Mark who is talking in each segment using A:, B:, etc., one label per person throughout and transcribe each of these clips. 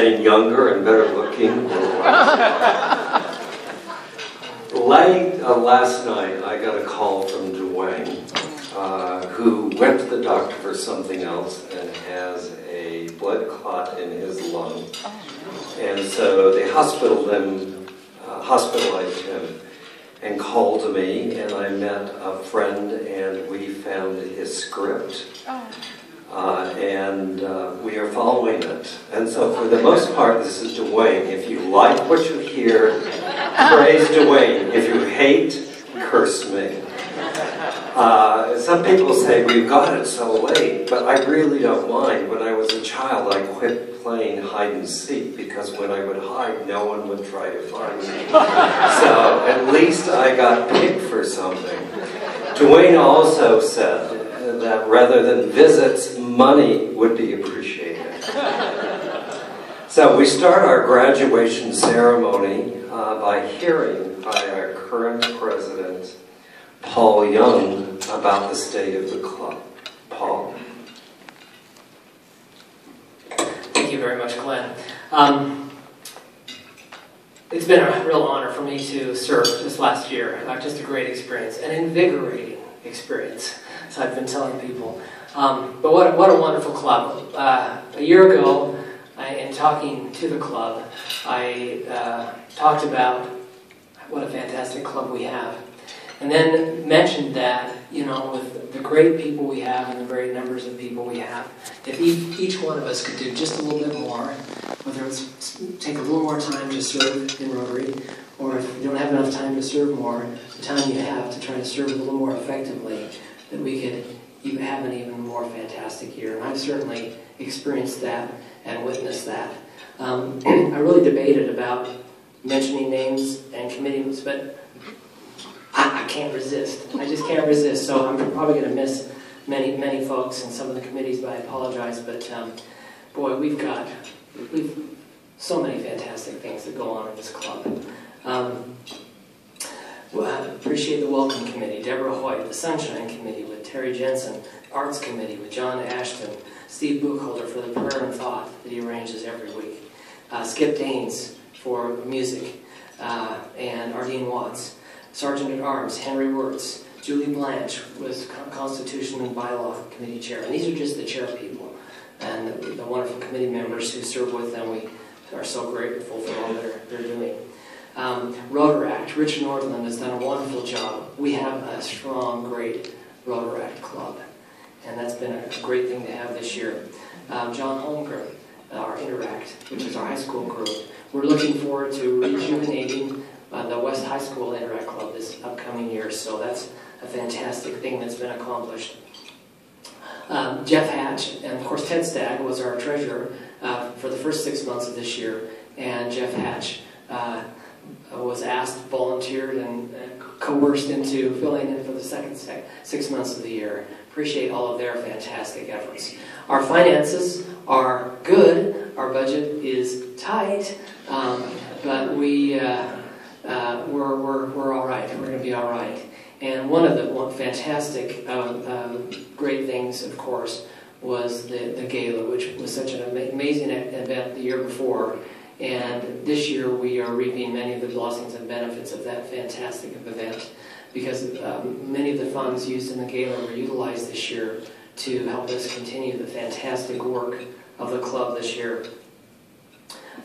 A: getting younger and better looking. Late uh, last night, I got a call from Dwayne, uh, who went to the doctor for something else and has a blood clot in his lung. And so they hospitaled him, uh, hospitalized him, and called me, and I met a friend, and we found his script. Uh, and uh, we are following it. And so, for the most part, this is Dwayne. If you like what you hear, praise Dwayne. If you hate, curse me. Uh, some people say we've got it so late, but I really don't mind. When I was a child, I quit playing hide and seek because when I would hide, no one would try to find me. so at least I got picked for something. Dwayne also said that rather than visits, money would be appreciated. so we start our graduation ceremony uh, by hearing by our current president, Paul Young, about the state of the club. Paul.
B: Thank you very much, Glenn. Um, it's been a real honor for me to serve this last year. Uh, just a great experience, an invigorating experience. So I've been telling people. Um, but what, what a wonderful club. Uh, a year ago, I, in talking to the club, I uh, talked about what a fantastic club we have. And then mentioned that, you know, with the great people we have and the great numbers of people we have, if each, each one of us could do just a little bit more, whether it's take a little more time to serve in Rotary, or if you don't have enough time to serve more, the time you have to try to serve a little more effectively, that we could have an even more fantastic year. And I've certainly experienced that and witnessed that. Um, I really debated about mentioning names and committees, but I, I, can't resist. I just can't resist. So I'm probably going to miss many, many folks and some of the committees, but I apologize. But um, boy, we've got we've so many fantastic things that go on in this club. Um, well, appreciate the Welcome Committee, Deborah Hoyt, the Sunshine Committee with Terry Jensen, Arts Committee with John Ashton, Steve Buchholder for the prayer and thought that he arranges every week, uh, Skip Daines for music, uh, and Ardean Watts, Sergeant at Arms, Henry Wirtz, Julie Blanche was Constitution and Bylaw Committee Chair. And these are just the chair people and the, the wonderful committee members who serve with them. We are so grateful for all they're, they're doing. Um, Rotaract, Rich Nordland has done a wonderful job. We have a strong, great Rotaract club, and that's been a great thing to have this year. Um, John Holmgren, our Interact, which is our high school group. We're looking forward to rejuvenating uh, the West High School Interact Club this upcoming year, so that's a fantastic thing that's been accomplished. Um, Jeff Hatch, and of course Ted Stagg was our treasurer uh, for the first six months of this year, and Jeff Hatch uh, was asked, volunteered, and coerced into filling in for the second six months of the year. Appreciate all of their fantastic efforts. Our finances are good. Our budget is tight, um, but we uh, uh, we're, we're, we're all right. We're going to be all right. And one of the one fantastic, um, um, great things, of course, was the, the gala, which was such an amazing event the year before. And this year we are reaping many of the blessings and benefits of that fantastic event because um, many of the funds used in the gala were utilized this year to help us continue the fantastic work of the club this year.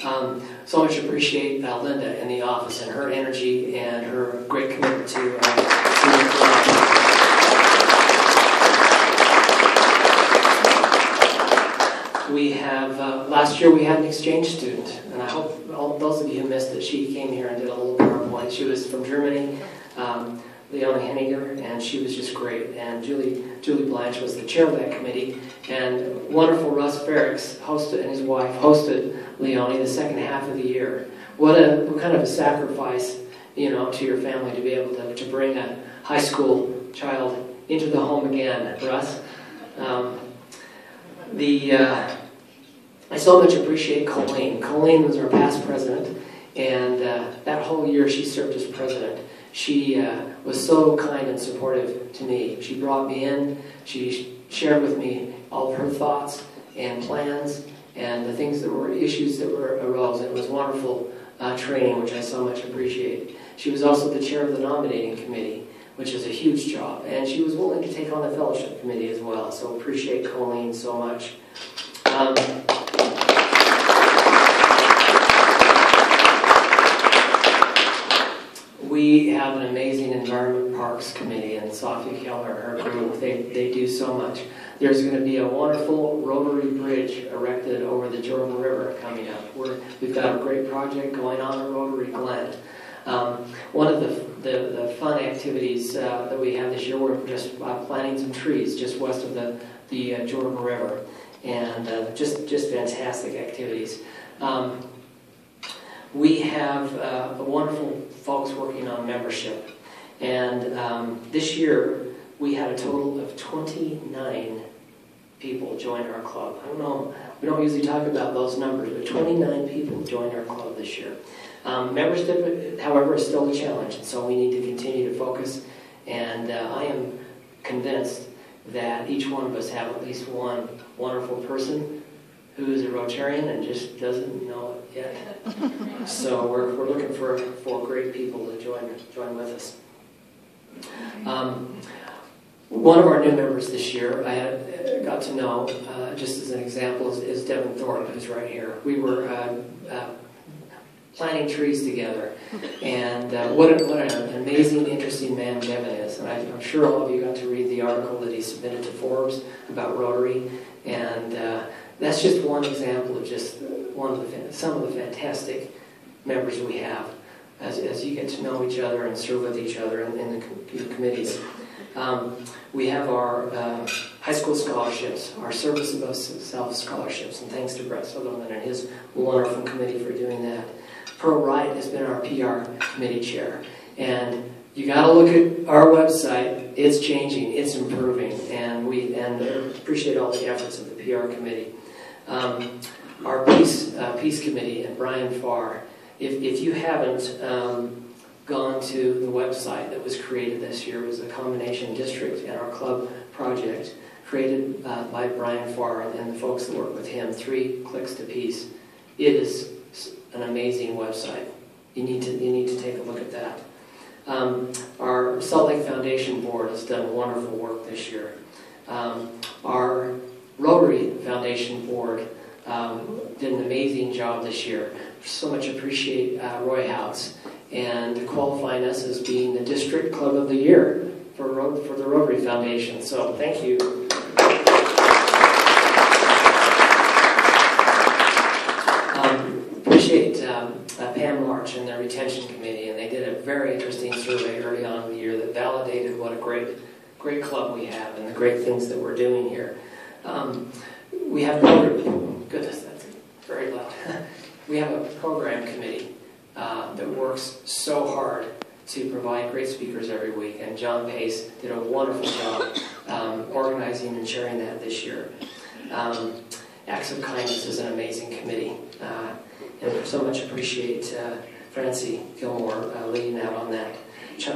B: Um, so much appreciate uh, Linda in the office and her energy and her great commitment to, uh, to the club. We have, uh, last year we had an exchange student, and I hope all those of you who missed it, she came here and did a little PowerPoint. She was from Germany, um, Leona Henniger, and she was just great. And Julie, Julie Blanche was the chair of that committee, and wonderful Russ Ferricks hosted, and his wife hosted Leonie the second half of the year. What a what kind of a sacrifice, you know, to your family to be able to, to bring a high school child into the home again, Russ. Um, the uh, I so much appreciate Colleen. Colleen was our past president, and uh, that whole year she served as president. She uh, was so kind and supportive to me. She brought me in. She shared with me all of her thoughts and plans and the things that were issues that were arose. It was wonderful uh, training, which I so much appreciated. She was also the chair of the nominating committee, which is a huge job, and she was willing to take on the fellowship committee as well. So appreciate Colleen so much. Um, we have an amazing environment parks committee, and Sophia Keller her group, they, they do so much. There's going to be a wonderful rotary bridge erected over the Jordan River coming up. We're, we've got a great project going on at Rotary Glen. Um, one of the, the, the fun activities uh, that we have this year, we're just uh, planting some trees just west of the, the uh, Jordan River, and uh, just, just fantastic activities. Um, we have uh, wonderful folks working on membership, and um, this year we had a total of 29 people join our club. I don't know, we don't usually talk about those numbers, but 29 people joined our club this year. Um, membership, however, is still a challenge, and so we need to continue to focus. And uh, I am convinced that each one of us have at least one wonderful person who is a Rotarian and just doesn't know it yet. so we're, we're looking for, for great people to join, join with us. Um, one of our new members this year, I had, got to know, uh, just as an example, is, is, Devin Thorpe, who's right here. We were uh, uh, planting trees together, and uh, what, a, what an amazing, interesting man Devin is. And I, am sure all of you got to read the article that he submitted to Forbes about Rotary, and uh, that's just one example of just one of the some of the fantastic members we have as, as you get to know each other and serve with each other in, in the committees. Um, we have our uh, high school scholarships, our service above self scholarships, and thanks to Brett Sutherland and his wonderful committee for doing that. Pearl Wright has been our PR committee chair, and you got to look at our website. It's changing, it's improving, and we and appreciate all the efforts of the PR committee. Um, our peace uh, peace committee and Brian Farr. If if you haven't um, gone to the website that was created this year. It was a combination district and our club project created uh, by Brian Farr and the folks that work with him, Three Clicks to Peace. It is an amazing website. You need to, you need to take a look at that. Um, our Salt Lake Foundation Board has done wonderful work this year. Um, our Rotary Foundation Board um, did an amazing job this year. So much appreciate uh, Roy House and qualifying us as being the District Club of the Year for, for the Rotary Foundation. So thank you. Um, appreciate um, uh, Pam March and the Retention Committee, and they did a very interesting survey early on in the year that validated what a great, great club we have and the great things that we're doing here. Um, we have, goodness, that's very loud. we have a program committee uh, that works so hard to provide great speakers every week. And John Pace did a wonderful job um, organizing and sharing that this year. Um, Acts of Kindness is an amazing committee. Uh, and so much appreciate uh, Francie Gilmore uh, leading out on that. Ch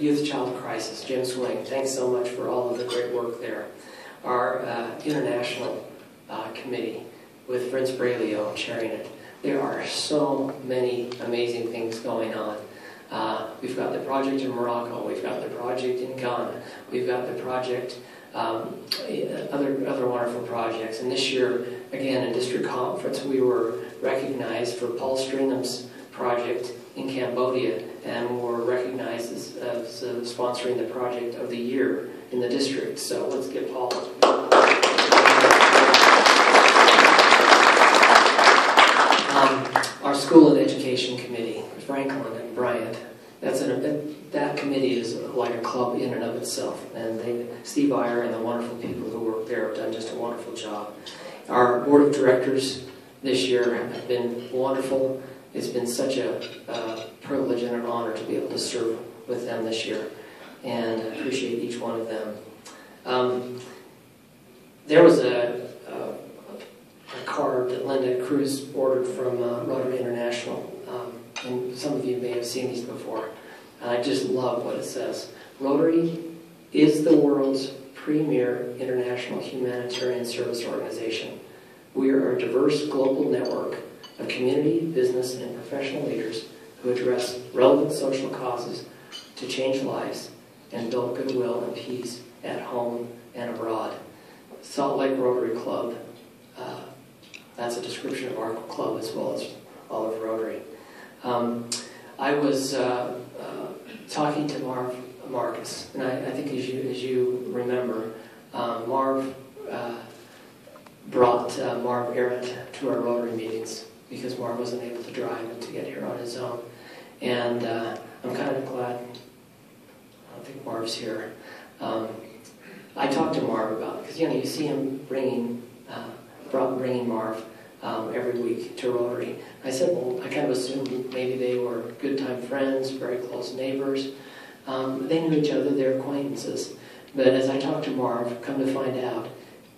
B: Youth Child Crisis, Jim Swing, thanks so much for all of the great work there. Our uh, international uh, committee with Prince Braylio chairing it. There are so many amazing things going on. Uh, we've got the project in Morocco, we've got the project in Ghana, we've got the project, um, other, other wonderful projects. And this year, again, in district conference, we were recognized for Paul Stringham's project in Cambodia, and were recognized as, as uh, sponsoring the project of the year in the district. So let's get Paul. Um, our School and Education Committee, Franklin and Bryant, that's an, that committee is like a club in and of itself. And they, Steve Iyer and the wonderful people who work there have done just a wonderful job. Our board of directors this year have been wonderful. It's been such a privilege and an honor to be able to serve with them this year. And appreciate each one of them. Um, there was a, a a card that Linda Cruz ordered from uh, Rotary International. Um, and some of you may have seen these before. I just love what it says. Rotary is the world's premier international humanitarian service organization. We are a diverse global network of community, business, and professional leaders who address relevant social causes to change lives and build goodwill and peace at home and abroad. Salt Lake Rotary Club, uh, that's a description of our club as well as all of Rotary. Um, I was uh, uh, talking to Marv Marcus, and I, I, think as you, as you remember, um, Marv uh, brought uh, Marv Arendt to our Rotary meetings because Marv wasn't able to drive to get here on his own. And uh, I'm kind of glad, I don't think Marv's here. Um, I talked to Marv about it because you know you see him bringing, uh, bringing Marv um, every week to Rotary. I said, well, I kind of assumed maybe they were good time friends, very close neighbors. Um, they knew each other, they're acquaintances. But as I talked to Marv, come to find out,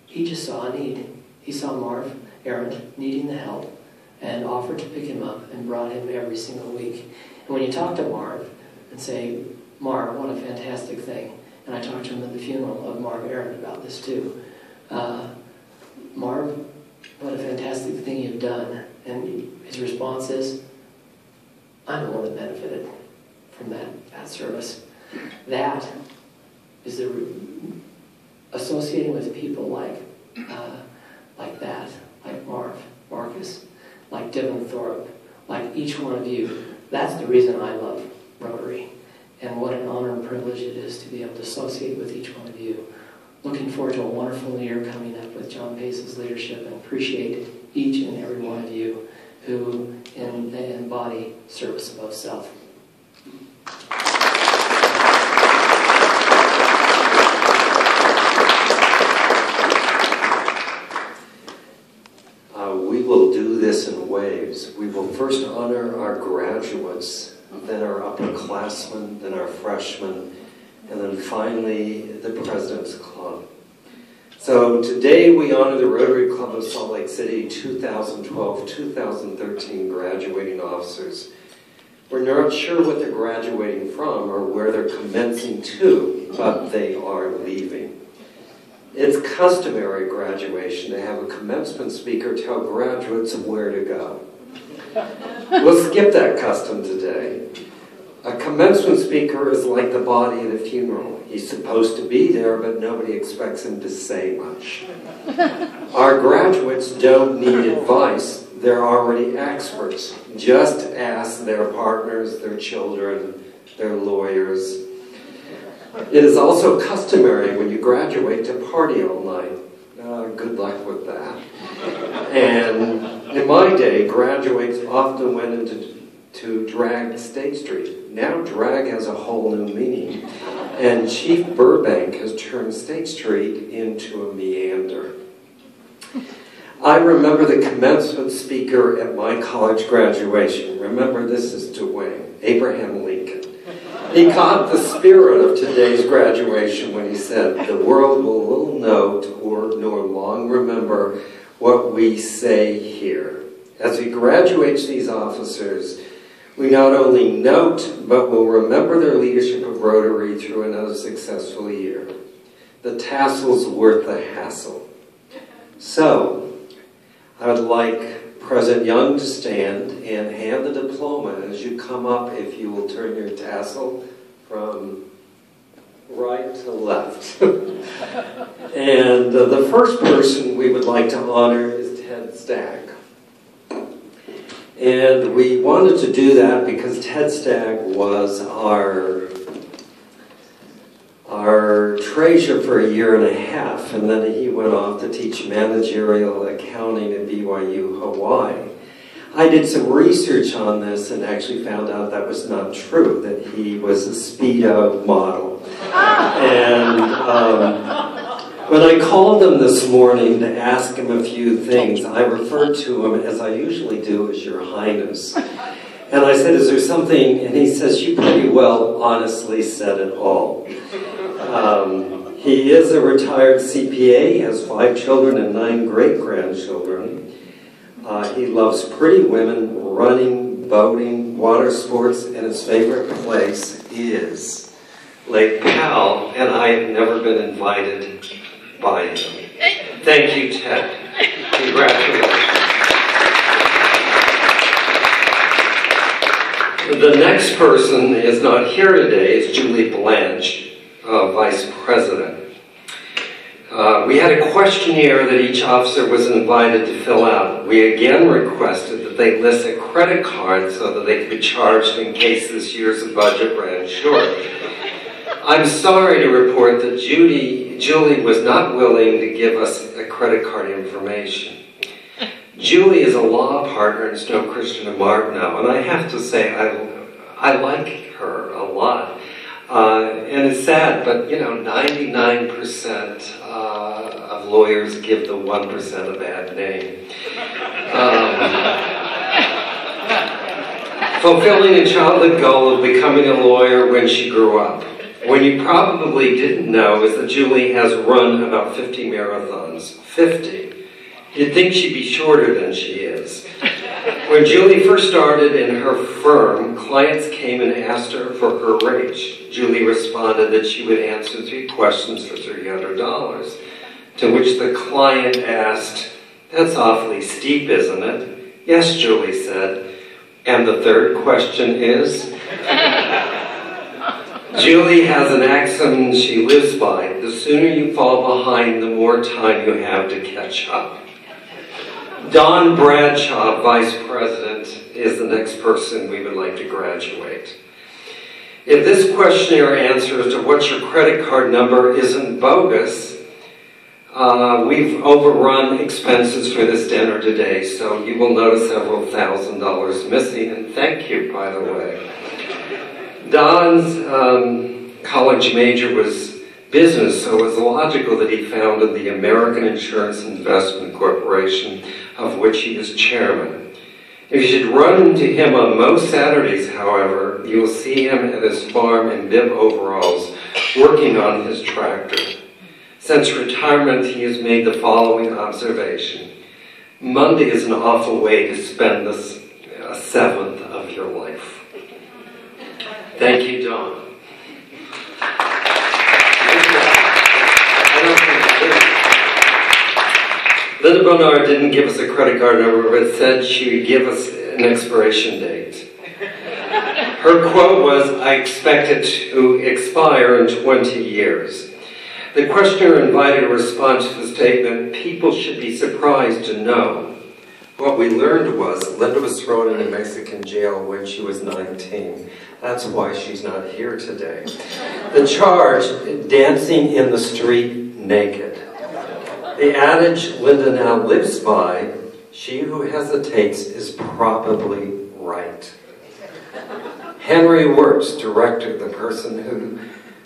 B: he just saw a need. He saw Marv Arendt needing the help and offered to pick him up and brought him every single week. And when you talk to Marv and say, Marv, what a fantastic thing, and I talked to him at the funeral of Marv Arendt about this too. Uh, Marv, what a fantastic thing you've done. And his response is, I'm the one that benefited from that, that service. That is the associating with people like uh, like that, like Marv, Marcus, like Devin Thorpe, like each one of you. That's the reason I love Rotary. And what an honor and privilege it is to be able to associate with each one of you. Looking forward to a wonderful year coming up with John Pace's leadership and appreciate each and every one of you who embody service above self.
A: Uh, we will do this waves. We will first honor our graduates, then our upperclassmen, then our freshmen, and then finally the President's Club. So today we honor the Rotary Club of Salt Lake City 2012-2013 graduating officers. We're not sure what they're graduating from or where they're commencing to, but they are leaving. It's customary graduation to have a commencement speaker tell graduates where to go. We'll skip that custom today. A commencement speaker is like the body at a funeral. He's supposed to be there, but nobody expects him to say much. Our graduates don't need advice. They're already experts. Just ask their partners, their children, their lawyers. It is also customary when you graduate to party all night. Uh, good luck with that. And in my day, graduates often went into to drag State Street. Now drag has a whole new meaning. And Chief Burbank has turned State Street into a meander. I remember the commencement speaker at my college graduation. Remember, this is Dwayne, Abraham Lincoln. He caught the spirit of today's graduation when he said, The world will little note or nor long remember what we say here. As he graduates these officers, we not only note, but will remember their leadership of Rotary through another successful year. The tassel's worth the hassle. So, I would like President Young to stand and hand the diploma as you come up, if you will turn your tassel from right to left. and uh, the first person we would like to honor is Ted Stagg. And we wanted to do that because Ted Stagg was our our treasurer for a year and a half, and then he went off to teach managerial accounting at BYU Hawaii. I did some research on this and actually found out that was not true, that he was a Speedo model. And um, when I called him this morning to ask him a few things, I referred to him, as I usually do, as Your Highness. And I said, is there something? And he says, you pretty well honestly said it all. Um, he is a retired CPA, has five children and nine great-grandchildren. Uh, he loves pretty women, running, boating, water sports, and his favorite place is Lake Powell, and I have never been invited by him. Thank you, Ted. Congratulations. The next person is not here today. It's Julie Blanche, uh, Vice President. Uh, we had a questionnaire that each officer was invited to fill out. We again requested that they list a credit card so that they could be charged in case this year's budget ran short. I'm sorry to report that Judy, Julie was not willing to give us a credit card information. Julie is a law partner in Snow Christensen and Martineau, and I have to say I, I like her a lot. Uh, and it's sad, but you know, 99% uh, of lawyers give the 1% a bad name. Um, fulfilling a childhood goal of becoming a lawyer when she grew up. When you probably didn't know is that Julie has run about 50 marathons. 50. You'd think she'd be shorter than she is. When Julie first started in her firm, clients came and asked her for her age. Julie responded that she would answer three questions for $300, to which the client asked, That's awfully steep, isn't it? Yes, Julie said. And the third question is? Julie has an axiom she lives by. The sooner you fall behind, the more time you have to catch up. Don Bradshaw, Vice President, is the next person we would like to graduate. If this questionnaire answer as to what's your credit card number isn't bogus, uh, we've overrun expenses for this dinner today, so you will notice several thousand dollars missing, and thank you, by the way. Don's um, college major was business, so it was logical that he founded the American Insurance Investment Corporation, of which he was chairman. If you should run into him on most Saturdays, however, you will see him at his farm in bib overalls, working on his tractor. Since retirement, he has made the following observation. Monday is an awful way to spend the seventh of your life. Thank you, Don. Linda Bonar didn't give us a credit card number, but said she would give us an expiration date. Her quote was, I expect it to expire in 20 years. The questioner invited a response to the statement, people should be surprised to know. What we learned was Linda was thrown in a Mexican jail when she was 19. That's why she's not here today. The charge, dancing in the street naked. The adage Linda now lives by, she who hesitates is probably right. Henry Wirtz, director, the person who,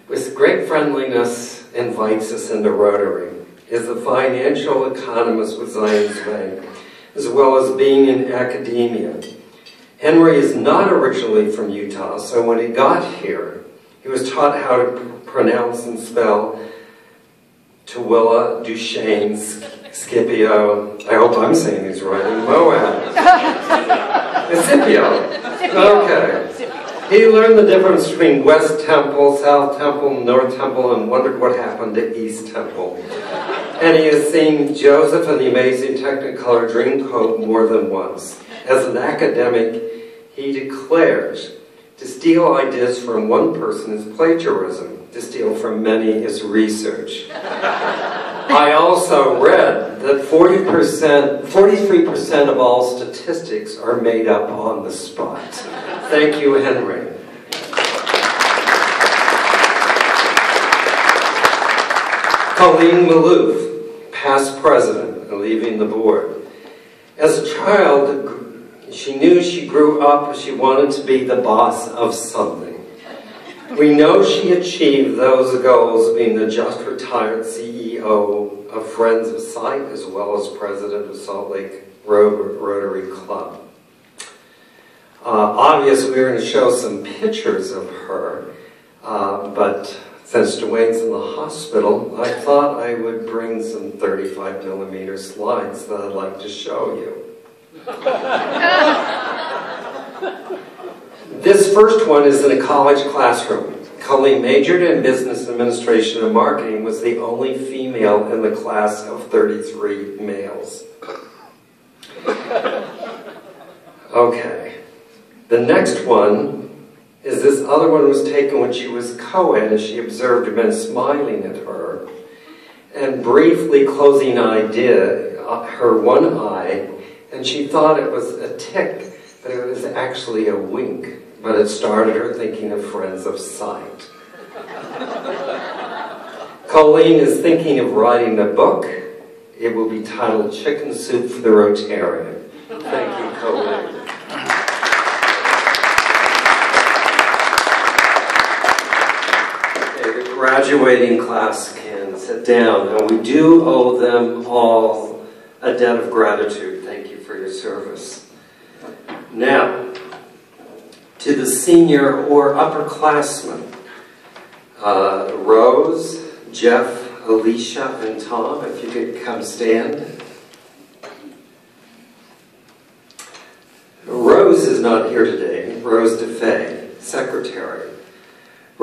A: with great friendliness, invites us into Rotary, is a financial economist with Zions Bank, as well as being in academia. Henry is not originally from Utah, so when he got here, he was taught how to pronounce and spell Tooele, Duchesne, Scipio, I hope I'm saying these right, and Moab. Scipio. Okay. He learned the difference between West Temple, South Temple, North Temple, and wondered what happened to East Temple. And he has seen Joseph and the Amazing Technicolor Dreamcoat more than once. As an academic, he declares to steal ideas from one person is plagiarism to steal from many is research. I also read that 40%, 43% of all statistics are made up on the spot. Thank you, Henry. Colleen Maloof, past president, leaving the board. As a child, she knew she grew up, she wanted to be the boss of something. We know she achieved those goals being the just retired CEO of Friends of Sight as well as president of Salt Lake Rotary Club. Uh, obviously, we're going to show some pictures of her, uh, but since Dwayne's in the hospital, I thought I would bring some 35 millimeter slides that I'd like to show you. This first one is in a college classroom. Colleen majored in business administration and marketing, was the only female in the class of 33 males. Okay. The next one is this other one was taken when she was co-ed as she observed men smiling at her and briefly closing did uh, her one eye and she thought it was a tick but it was actually a wink. But it started her thinking of friends of sight. Colleen is thinking of writing a book. It will be titled Chicken Soup for the Rotarian. Thank you Colleen. The graduating class can sit down. And we do owe them all a debt of gratitude. For your service. Now, to the senior or upperclassmen, uh, Rose, Jeff, Alicia, and Tom, if you could come stand. Rose is not here today. Rose DeFay, secretary.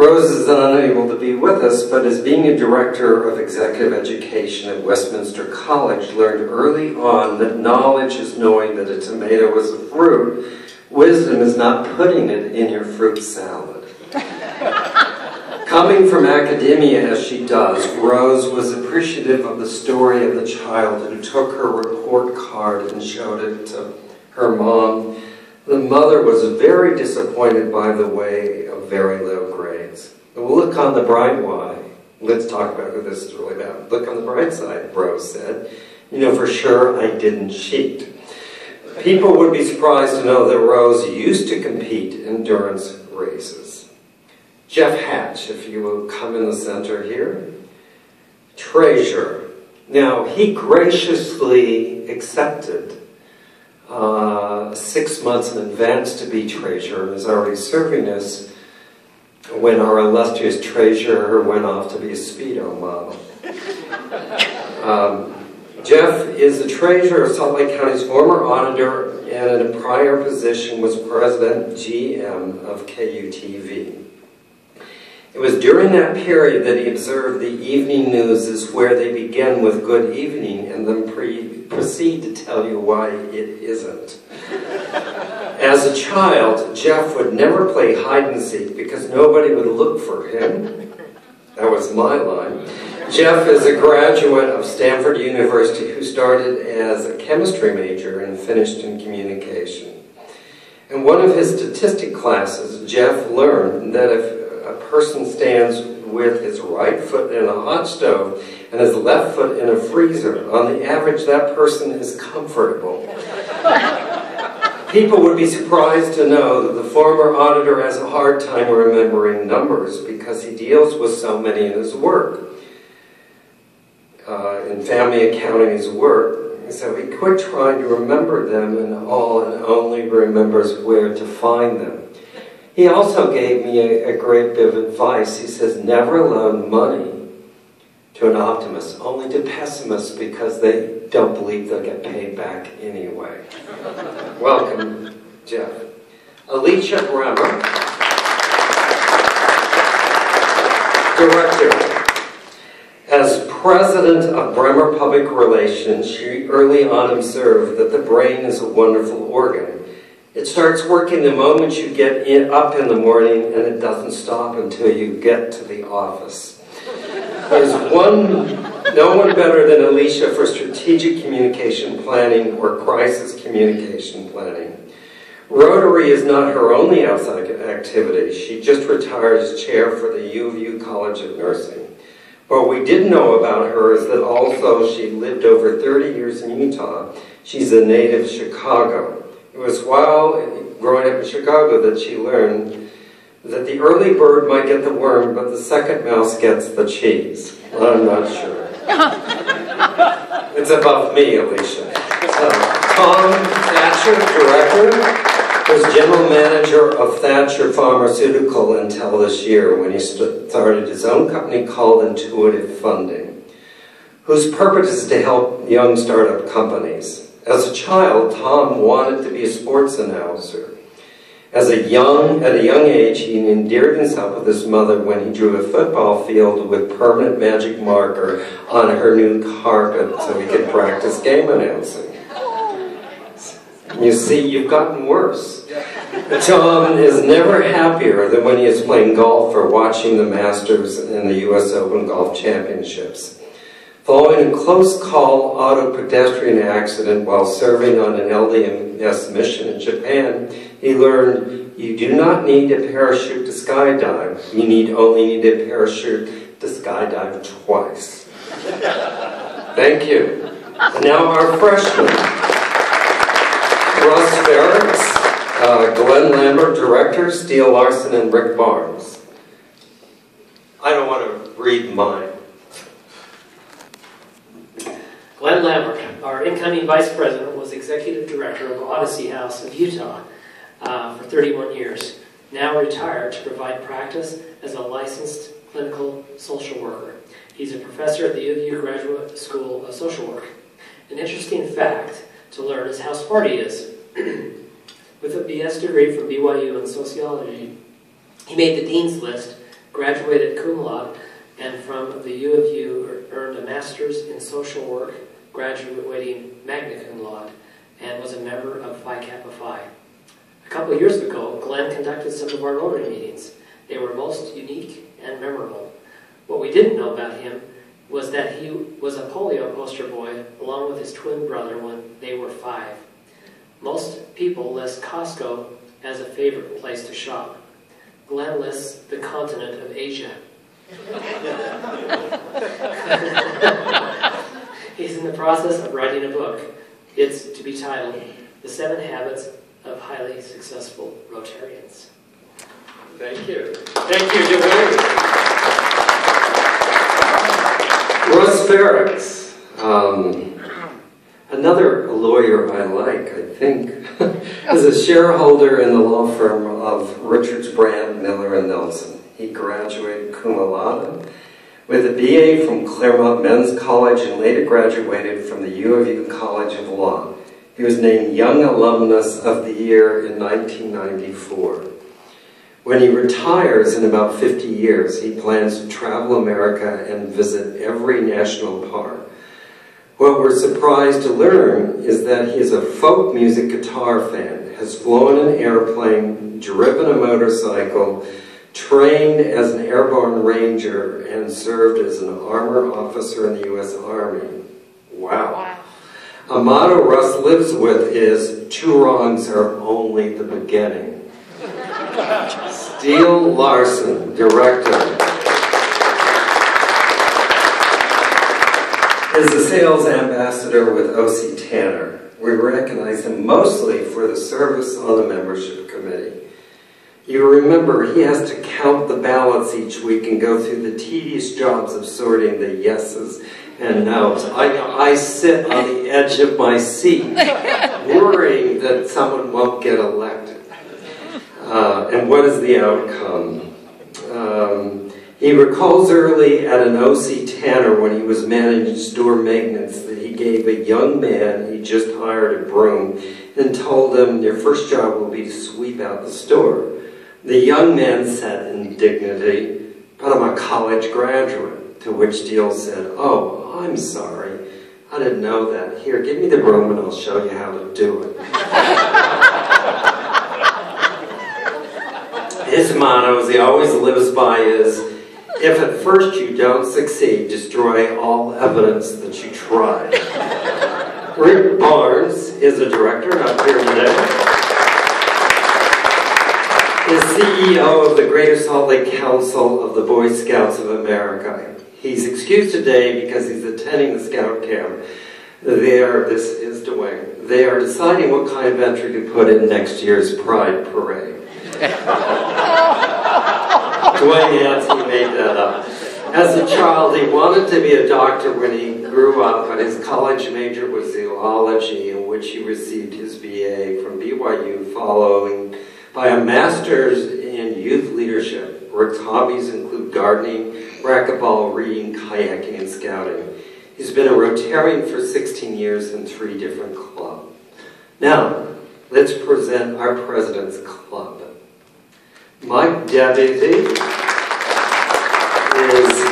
A: Rose is unable to be with us, but as being a director of executive education at Westminster College, learned early on that knowledge is knowing that a tomato is a fruit. Wisdom is not putting it in your fruit salad. Coming from academia as she does, Rose was appreciative of the story of the child who took her report card and showed it to her mom the mother was very disappointed by the way of very low grades. Look on the bright why. Let's talk about who this is really about. Look on the bright side, Rose said. You know, for sure I didn't cheat. People would be surprised to know that Rose used to compete in endurance races. Jeff Hatch, if you will come in the center here. Treasure. Now, he graciously accepted uh, six months in advance to be treasurer and is already serving us when our illustrious treasurer went off to be a Speedo model. Um, Jeff is the treasurer of Salt Lake County's former auditor and in a prior position was president GM of KUTV. It was during that period that he observed the evening news is where they begin with good evening and then pre proceed to tell you why it isn't. As a child, Jeff would never play hide and seek because nobody would look for him. That was my line. Jeff is a graduate of Stanford University who started as a chemistry major and finished in communication. In one of his statistic classes, Jeff learned that if a person stands with his right foot in a hot stove and his left foot in a freezer, on the average, that person is comfortable. People would be surprised to know that the former auditor has a hard time remembering numbers because he deals with so many in his work. Uh, in family accounting, his work. So he quit trying to remember them and all and only remembers where to find them. He also gave me a, a great bit of advice. He says, never loan money to an optimist, only to pessimists because they don't believe they'll get paid back anyway. Welcome, Jeff. Alicia Bremer, Director. As president of Bremer Public Relations, she early on observed that the brain is a wonderful organ. It starts working the moment you get in, up in the morning and it doesn't stop until you get to the office. There's one, no one better than Alicia for strategic communication planning or crisis communication planning. Rotary is not her only outside activity. She just retired as chair for the U of U College of Nursing. What we did know about her is that although she lived over 30 years in Utah, she's a native of Chicago. It was while growing up in Chicago that she learned that the early bird might get the worm, but the second mouse gets the cheese. I'm not sure. it's above me, Alicia. Tom Thatcher, director, was general manager of Thatcher Pharmaceutical until this year when he started his own company called Intuitive Funding, whose purpose is to help young startup companies. As a child, Tom wanted to be a sports announcer. As a young, at a young age, he endeared himself with his mother when he drew a football field with permanent magic marker on her new carpet so he could practice game announcing. You see, you've gotten worse. Tom is never happier than when he is playing golf or watching the Masters and the U.S. Open Golf Championships. Following a close call auto pedestrian accident while serving on an LDMS mission in Japan, he learned you do not need a parachute to skydive. You need only need a parachute to skydive twice. Thank you. And now our freshmen. Russ Ferricks, uh, Glenn Lambert, Director, Steele Larson, and Rick Barnes. I don't want to read mine.
B: Glenn Lambert, our incoming vice president, was executive director of Odyssey House of Utah uh, for 31 years, now retired to provide practice as a licensed clinical social worker. He's a professor at the U of U Graduate School of Social Work. An interesting fact to learn is how smart he is. With a BS degree from BYU in sociology, he made the dean's list, graduated cum laude, and from the U of U earned a master's in social work, graduating magna cum laude, and was a member of Phi Kappa Phi. A couple of years ago, Glenn conducted some of our Rotary meetings. They were most unique and memorable. What we didn't know about him was that he was a polio poster boy along with his twin brother when they were five. Most people list Costco as a favorite place to shop. Glenn lists the continent of Asia. He's in the process of writing a book. It's to be titled The Seven Habits of Highly Successful Rotarians.
A: Thank you. Thank you, Dwayne. Russ Ferricks, um, another lawyer I like, I think, is a shareholder in the law firm of Richards Brandt, Miller and Nelson. He graduated cum laude with a BA from Claremont Men's College and later graduated from the U of U College of Law. He was named Young Alumnus of the Year in 1994. When he retires in about 50 years, he plans to travel America and visit every national park. What we're surprised to learn is that he is a folk music guitar fan, has flown an airplane, driven a motorcycle, trained as an airborne ranger, and served as an armor officer in the U.S. Army. Wow. wow. A motto Russ lives with is, two wrongs are only the beginning. Steele Larson, director, is a sales ambassador with O.C. Tanner. We recognize him mostly for the service on the membership committee. You remember he has to count the ballots each week and go through the tedious jobs of sorting the yeses and noes. I, I sit on the edge of my seat worrying that someone won't get elected. Uh, and what is the outcome? Um, he recalls early at an OC Tanner when he was managing store maintenance that he gave a young man he just hired a broom and told him, your first job will be to sweep out the store. The young man said in dignity, but I'm a college graduate. To which Steele said, oh, I'm sorry. I didn't know that. Here, give me the room and I'll show you how to do it. his motto, as he always lives by, is if at first you don't succeed, destroy all evidence that you tried. Rick Barnes is a director, not here today. Is CEO of the Greater Salt Lake Council of the Boy Scouts of America. He's excused today because he's attending the scout camp. They are, this is Dwayne, they are deciding what kind of entry to put in next year's Pride Parade. Dwayne Yancey made that up. As a child, he wanted to be a doctor when he grew up, but his college major was zoology, in which he received his BA from BYU, following by a master's in youth leadership. Rick's hobbies include gardening, racquetball, reading, kayaking, and scouting. He's been a Rotarian for 16 years in three different clubs. Now, let's present our president's club. Mike Deputy is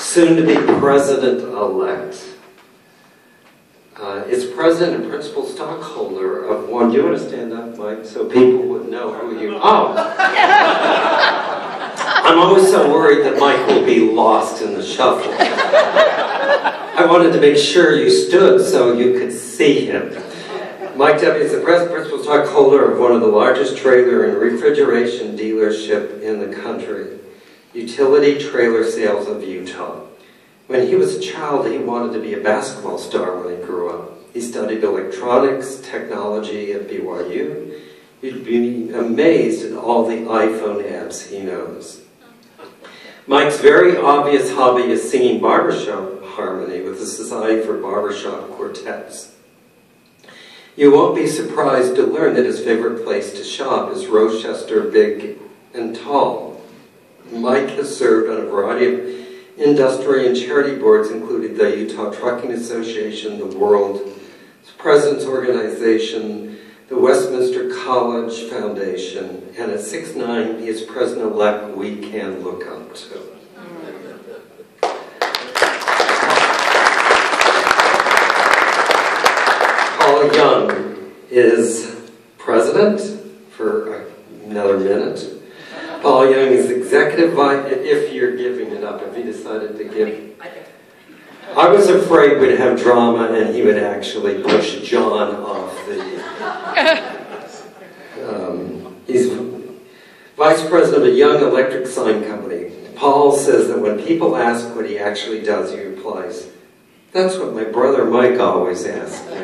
A: soon to be president-elect. Uh, is president and principal stockholder of one do you want to stand up, Mike, so people would know who you are? Oh! I'm always so worried that Mike will be lost in the shuffle. I wanted to make sure you stood so you could see him. Mike Deputy is the president and principal stockholder of one of the largest trailer and refrigeration dealership in the country, Utility Trailer Sales of Utah. When he was a child, he wanted to be a basketball star when he grew up. He studied electronics technology at BYU. You'd be amazed at all the iPhone apps he knows. Mike's very obvious hobby is singing barbershop harmony with the Society for Barbershop Quartets. You won't be surprised to learn that his favorite place to shop is Rochester Big and Tall. Mike has served on a variety of industry and charity boards, including the Utah Trucking Association, the World President's Organization, the Westminster College Foundation, and at 6'9", he is president-elect we can look up to. Paul Young is president for another minute. Paul Young is executive vice, if you're giving it up, if he decided to give. I was afraid we'd have drama and he would actually push John off the. Um, he's vice president of a young electric sign company. Paul says that when people ask what he actually does, he replies, That's what my brother Mike always asked me.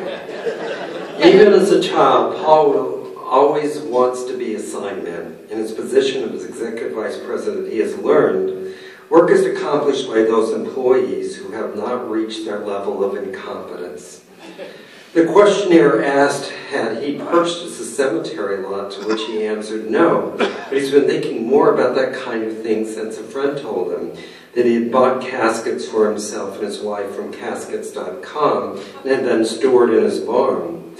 A: Even as a child, Paul always wants to be a sign man. In his position as executive vice president, he has learned work is accomplished by those employees who have not reached their level of incompetence. The questionnaire asked had he purchased a cemetery lot, to which he answered no, but he's been thinking more about that kind of thing since a friend told him that he had bought caskets for himself and his wife from caskets.com and had them stored in his barn.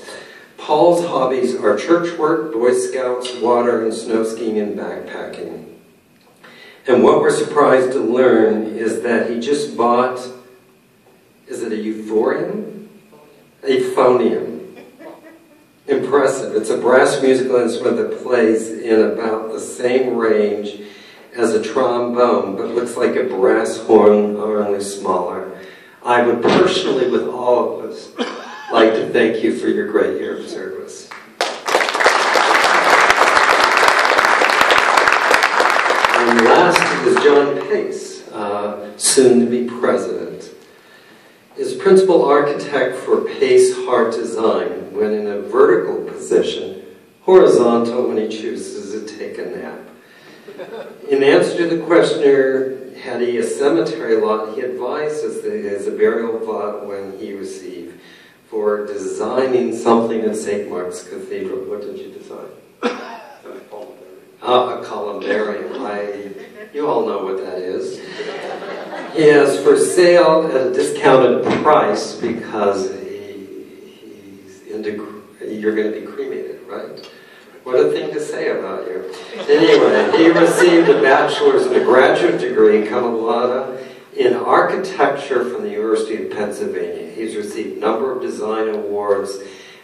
A: Paul's hobbies are church work, Boy Scouts, water and snow skiing and backpacking. And what we're surprised to learn is that he just bought, is it a euphonium? A phonium. Impressive. It's a brass musical instrument that plays in about the same range as a trombone, but looks like a brass horn, only smaller. I would personally, with all of us, like to thank you for your great year of service. And last Pace, uh, soon to be president. Is principal architect for Pace Heart Design when in a vertical position, horizontal when he chooses to take a nap. In answer to the questioner, had he a cemetery lot, he advised us that a burial plot when he received for designing something at St. Mark's Cathedral. What did you design? Uh, a columbarium. I, you all know what that is. He has for sale at a discounted price because he, he's into, you're going to be cremated, right? What a thing to say about you. Anyway, he received a bachelor's and a graduate degree, cum laude, in architecture from the University of Pennsylvania. He's received a number of design awards,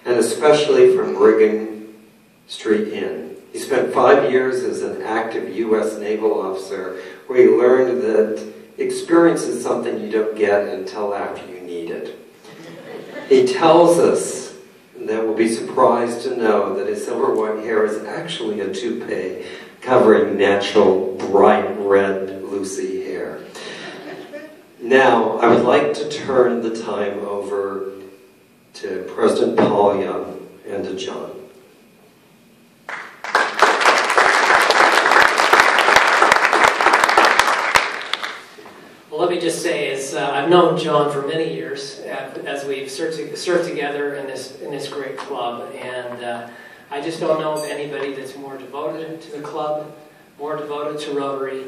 A: and especially from Brigham Street Inn. He spent five years as an active U.S. naval officer, where he learned that experience is something you don't get until after you need it. He tells us that we'll be surprised to know that his silver white hair is actually a toupee covering natural bright red Lucy hair. Now, I would like to turn the time over to President Paul Young and to John.
B: Let me just say, is uh, I've known John for many years uh, as we've served, served together in this in this great club, and uh, I just don't know of anybody that's more devoted to the club, more devoted to Rotary,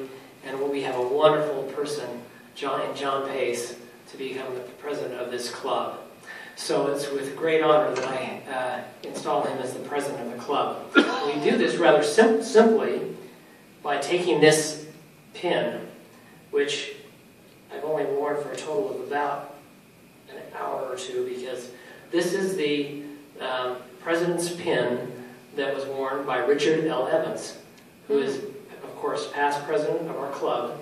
B: and we have a wonderful person, John and John Pace, to become the president of this club. So it's with great honor that I uh, install him as the president of the club. We do this rather sim simply by taking this pin, which only worn for a total of about an hour or two because this is the um, president's pin that was worn by Richard L. Evans, who is, of course, past president of our club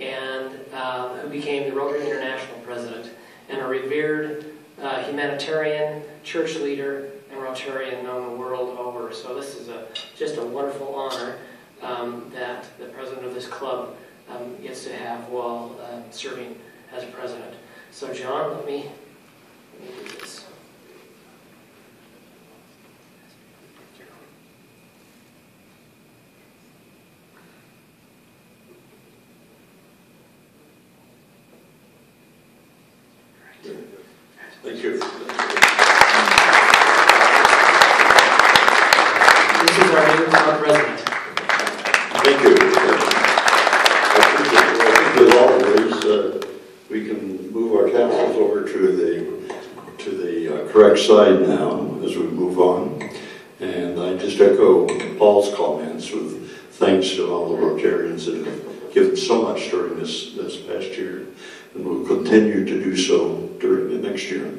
B: and uh, who became the Rotary International president and a revered uh, humanitarian, church leader, and Rotarian known the world over. So this is a, just a wonderful honor um, that the president of this club um, gets to have while um, serving as a president. So John, let me, let me do this.
C: Thank you.
B: This is our new club president.
C: Thank you. I think that- I think with all of these, uh, we can move our tassels over to the, to the uh, correct side now as we move on. And I just echo Paul's comments with thanks to all the Rotarians that have given so much during this, this past year and will continue to do so during the next year.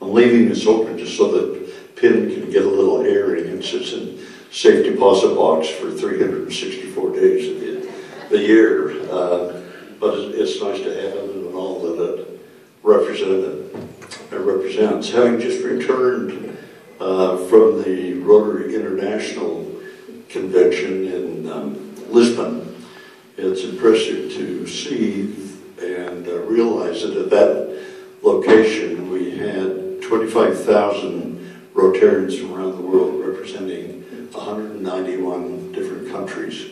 C: I'm leaving this open just so that Pin can get a little airing and sits in safe deposit box for 364 days of the, the year. Uh, but it- it's nice to have it and all that it represented, it represents. Having just returned uh, from the Rotary International Convention in um, Lisbon, it's impressive to see and uh, realize that at that location we had 25,000 Rotarians from around the world representing 191 different countries.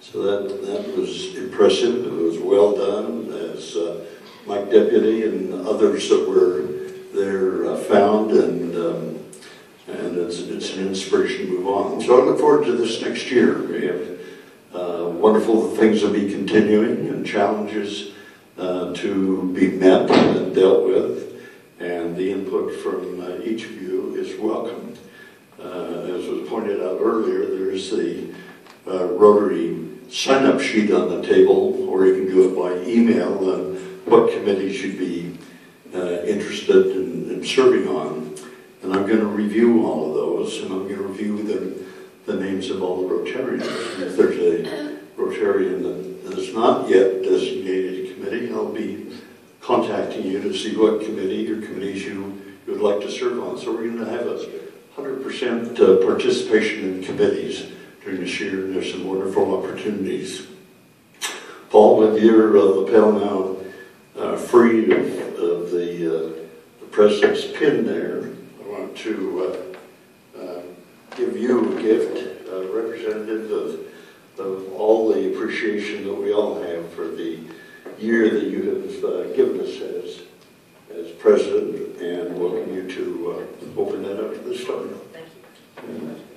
C: So that, that was impressive, it was well done, as uh, Mike Deputy and others that were there uh, found, and, um, and it's, it's an inspiration to move on. So I look forward to this next year. We have uh, wonderful things to be continuing and challenges uh, to be met and dealt with, and the input from uh, each of you is welcome. Uh, As was pointed out earlier, there's the uh, Rotary sign-up sheet on the table, or you can do it by email, what committees you'd be uh, interested in in serving on. And I'm going to review all of those, and I'm going to review the, the names of all the Rotarians. And If there's a Rotarian that is not yet designated a committee, I'll be contacting you to see what committee or committees you you would like to serve on. So we're going to have a 100% uh, participation in committees during this year, and there's some wonderful opportunities. Paul, with your uh, lapel now uh, free of, of the, uh, the president's pin there, I want to uh, uh, give you a gift, uh, representative of, of all the appreciation that we all have for the year that you have uh, given us as, as president, and welcome you to uh, open that up to the start.
D: Thank you.